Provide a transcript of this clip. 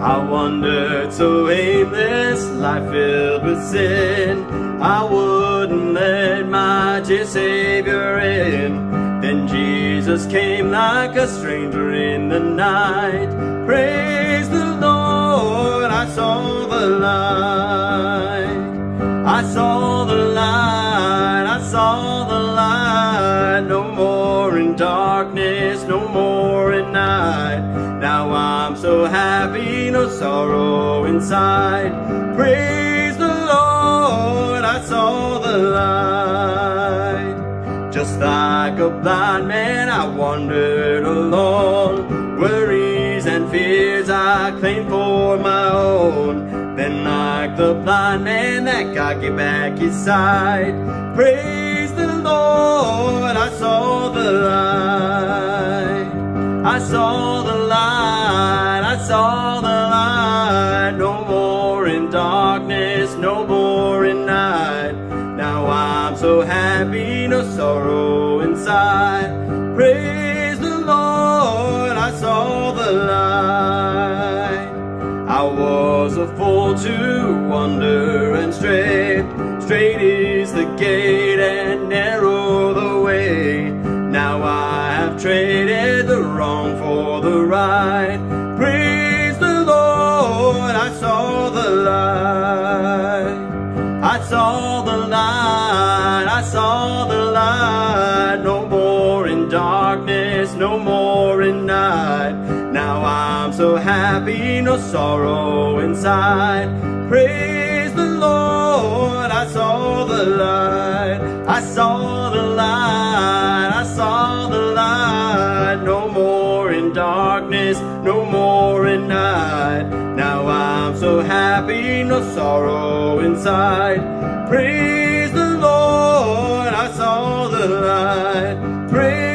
heart so aimless, life filled with sin. I wouldn't let my dear Savior in. Then Jesus came like a stranger in the night. Praise the Lord, I saw the light. I saw the light, I saw the light. No more in darkness, no more in night. So happy, no sorrow inside. Praise the Lord, I saw the light. Just like a blind man, I wandered alone. Worries and fears I claimed for my own. Then like the blind man, that God gave back his sight. Praise the Lord, I saw the light. I saw the light, saw the light. No more in darkness, no more in night. Now I'm so happy, no sorrow inside. Praise the Lord, I saw the light. I was a fool to wander and stray. Straight is the gate and narrow the way. Now I have traded the wrong for the right. Saw the light. No more in darkness, no more in night. Now I'm so happy, no sorrow inside. Praise the Lord, I saw the light. I saw the light, I saw the light. No more in darkness, no more in night. Now I'm so happy, no sorrow inside. Praise the will praise.